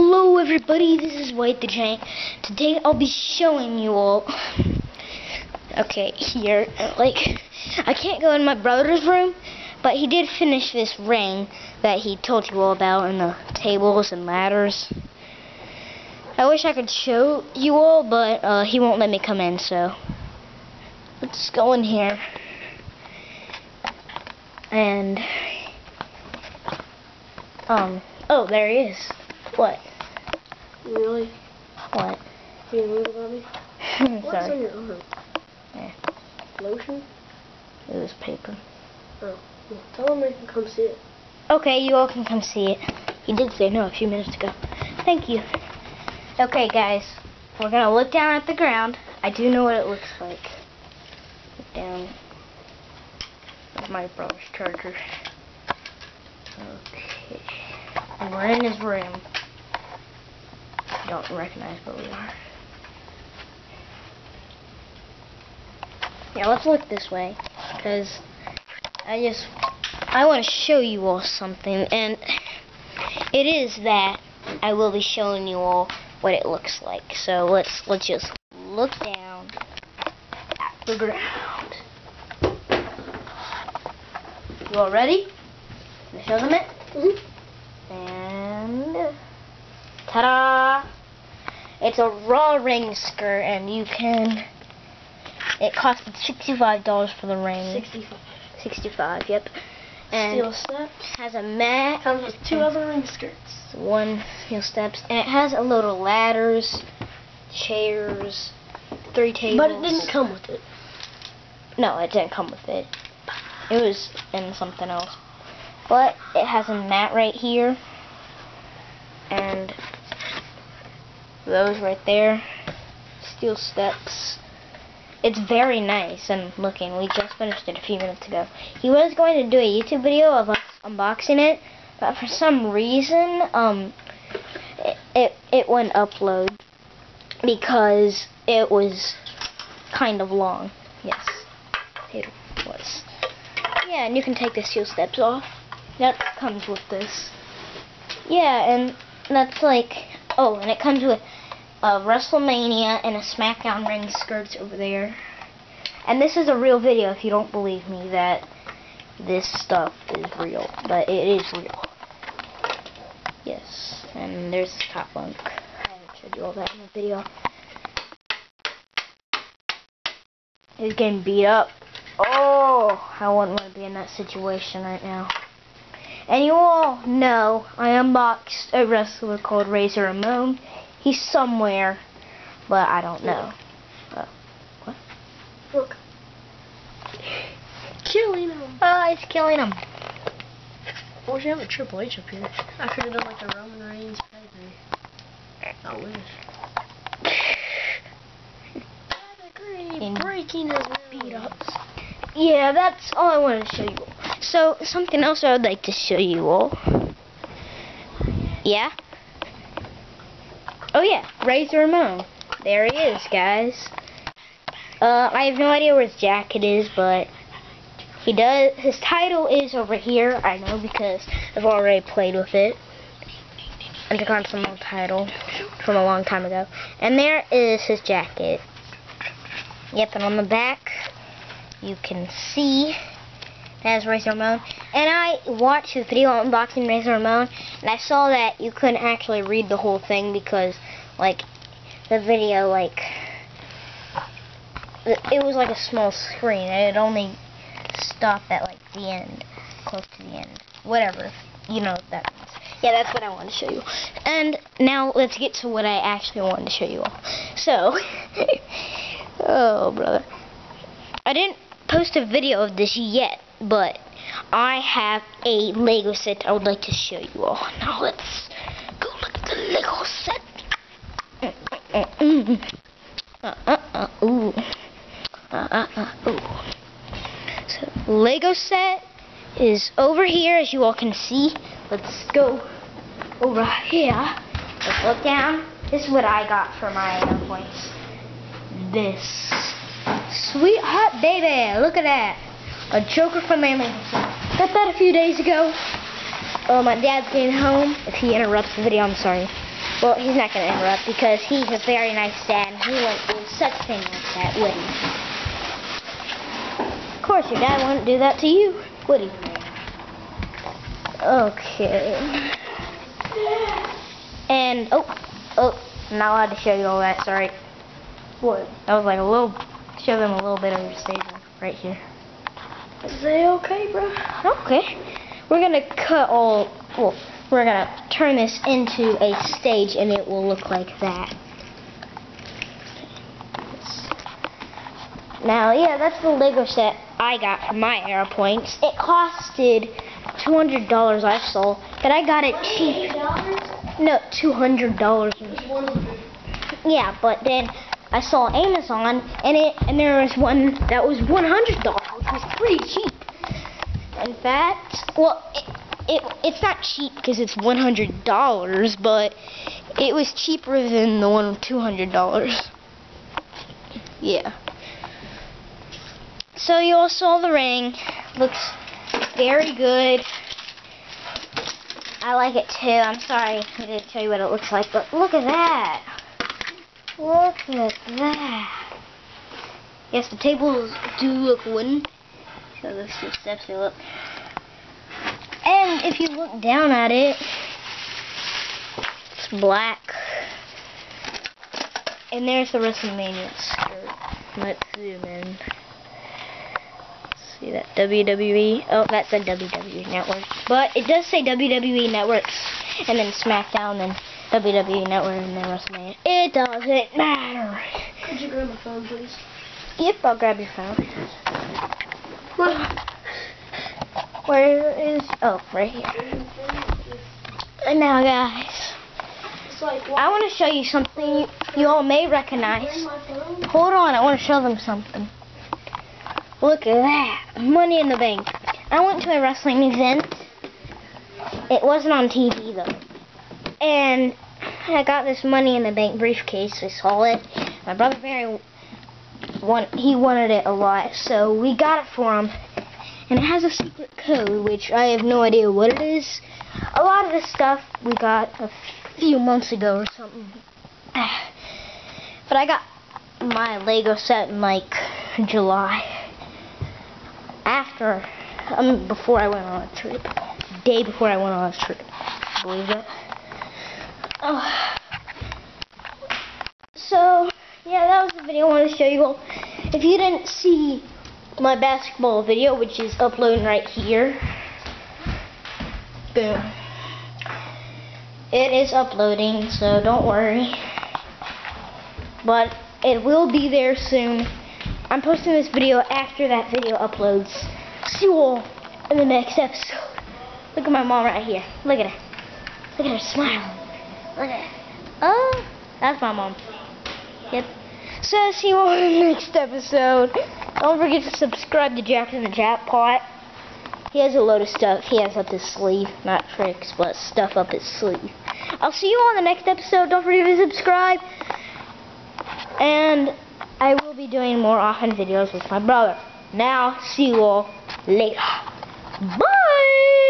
Hello everybody, this is Wyatt the Giant. Today I'll be showing you all, okay, here, like, I can't go in my brother's room, but he did finish this ring that he told you all about in the tables and ladders. I wish I could show you all, but uh, he won't let me come in, so let's go in here. And, um, oh, there he is. What? Really? What? You know about me? What's on your arm? Yeah. Lotion? It was paper. Oh. Well, tell him they can come see it. Okay, you all can come see it. He did say no a few minutes ago. Thank you. Okay, guys. We're going to look down at the ground. I do know what it looks like. Look down. With my brother's charger. Okay. And we're in his room. Don't recognize where we are. Yeah, let's look this way. Because I just I want to show you all something, and it is that I will be showing you all what it looks like. So let's let's just look down at the ground. You all ready? Can I show them it? Mm-hmm. And ta-da! It's a raw ring skirt, and you can. It costed sixty-five dollars for the ring. 65. Sixty-five. Yep. And Steel steps. has a mat. Comes with two other ring skirts. one steel steps, and it has a load of ladders, chairs, three tables. But it didn't come with it. No, it didn't come with it. It was in something else. But it has a mat right here, and those right there, steel steps. It's very nice and looking. We just finished it a few minutes ago. He was going to do a YouTube video of us unboxing it, but for some reason, um, it it, it wouldn't upload because it was kind of long. Yes, it was. Yeah, and you can take the steel steps off. That comes with this. Yeah, and that's like, oh, and it comes with a WrestleMania and a SmackDown ring skirts over there. And this is a real video if you don't believe me that this stuff is real, but it is real. Yes, and there's the top bunk. I haven't showed you all that in the video. He's getting beat up. Oh, I wouldn't want to be in that situation right now. And you all know I unboxed a wrestler called Razor Ramon. He's somewhere, but I don't know. Uh, what? Look. Killing him. Oh, he's killing him. I wish I have a Triple H up here. I could have done like a Roman Reigns pedigree. I wish. Pedigree breaking his beat ups. Yeah, that's all I wanted to show you all. So, something else I would like to show you all. Yeah? Oh yeah, Razor Ramon. There he is, guys. Uh, I have no idea where his jacket is, but he does. His title is over here. I know because I've already played with it. Intercontinental title from a long time ago. And there is his jacket. Yep, and on the back, you can see that is Razor Ramon. And I watched his video unboxing Razor Ramon, and I saw that you couldn't actually read the whole thing because, like, the video, like, it was like a small screen. It only stopped at, like, the end, close to the end. Whatever, you know what that means. Yeah, that's what I wanted to show you. And now let's get to what I actually wanted to show you all. So, oh, brother. I didn't post a video of this yet, but I have a Lego set I would like to show you all. Now let's go look at the Lego set. Uh, uh, uh, ooh. Uh, uh, uh, ooh. Uh, uh, uh, so, Lego set is over here, as you all can see. Let's go over here. Let's look down. This is what I got for my uh, points. This. Sweet hot baby. Look at that. A Joker from my Got that a few days ago. Oh, my dad's getting home. If he interrupts the video, I'm sorry. Well, he's not going to interrupt because he's a very nice dad and he wouldn't do such thing like that, would he? Of course, your dad wouldn't do that to you, would he? Okay. And, oh, oh, not allowed to show you all that, sorry. What? That was like a little, show them a little bit of your stage right here. Is they okay, bro? Okay. We're gonna cut all, well, we're gonna turn this into a stage and it will look like that. Now, yeah, that's the Lego set I got from my Aeropoints. It costed $200 I sold, but I got it cheap. No, $200. Yeah, but then I saw Amazon and it and there was one that was $100, which was pretty cheap. In fact, well, it, it it's not cheap because it's $100, but it was cheaper than the one with $200. Yeah. So you all saw the ring. Looks very good. I like it too. I'm sorry I didn't show you what it looks like, but look at that. Look at that. Yes, the tables do look wooden. So this two steps look. If you look down at it, it's black. And there's the WrestleMania skirt. Let's zoom in. See that WWE? Oh, that's a WWE Network. But it does say WWE Networks, and then SmackDown, and WWE Network, and then WrestleMania. It doesn't matter. Could you grab my phone, please? Yep, I'll grab your phone. Where is? Oh, right here. And now, guys, I want to show you something you, all may recognize. Hold on, I want to show them something. Look at that. Money in the bank. I went to a wrestling event. It wasn't on TV though. And I got this money in the bank briefcase. I saw it. My brother Barry want he wanted it a lot, so we got it for him. And it has a secret code, which I have no idea what it is. A lot of this stuff we got a few months ago or something. But I got my Lego set in like July. After, um, before I went on a trip. Day before I went on a trip. Believe it? Oh. So, yeah, that was the video I wanted to show you all. If you didn't see my basketball video, which is uploading right here. Boom. It is uploading, so don't worry. But it will be there soon. I'm posting this video after that video uploads. See you all in the next episode. Look at my mom right here. Look at her. Look at her smile. Look at her. Oh, that's my mom. Yep. So see you in the next episode. Don't forget to subscribe to Jack Jackson the Jackpot. He has a load of stuff he has up his sleeve. Not tricks, but stuff up his sleeve. I'll see you on the next episode. Don't forget to subscribe. And I will be doing more often videos with my brother. Now, see you all later. Bye!